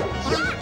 Yeah.